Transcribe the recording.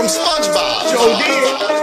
from SpongeBob. Joe did.